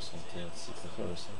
61, c'est préfère le 50.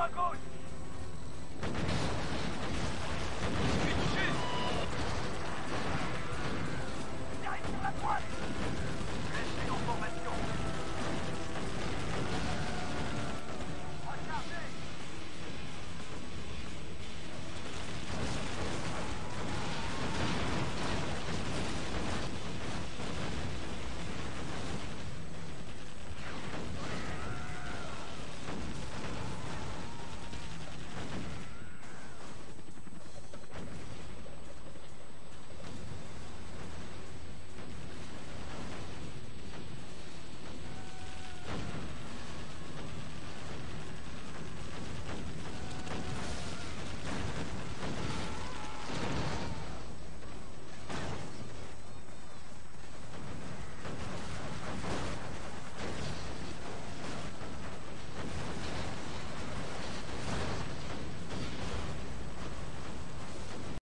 Not going!